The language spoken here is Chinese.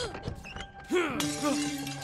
哼